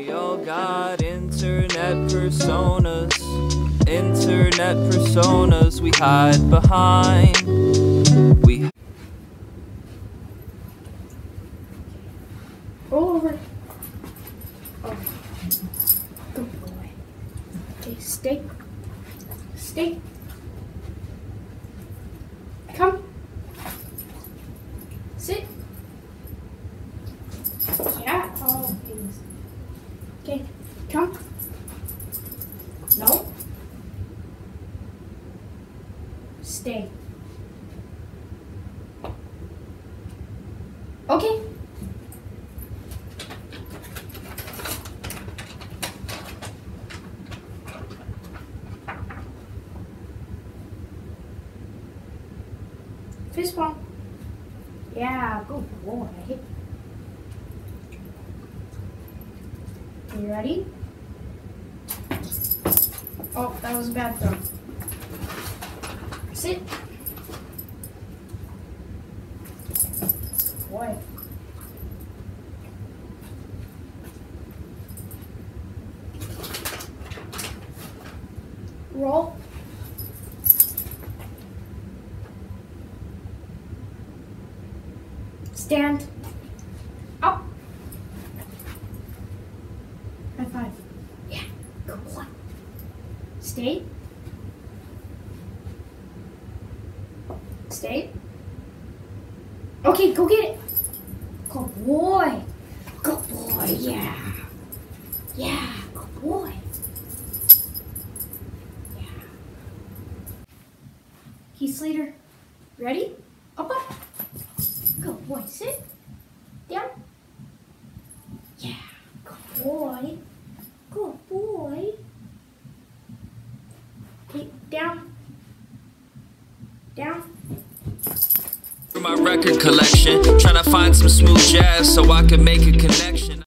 We all got internet personas, internet personas we hide behind. We Roll over. Oh. Okay, stay. Stay. Come. Sit. Yeah. Oh, goodness. Okay, come. No. Stay. Okay. Fist bump. Yeah, good boy. You ready? Oh, that was a bad throw. Sit. Boy. Roll. Stand. Up. High five. Yeah. Good boy. Stay. Stay. Okay, go get it. Good boy. Good boy. Yeah. Yeah. Good boy. Yeah. Keith Slater. Ready? Up, up. Good boy. Sit. Down. Yeah. Good boy. Good boy. Okay, down. Down. through my record collection, trying to find some smooth jazz so I can make a connection.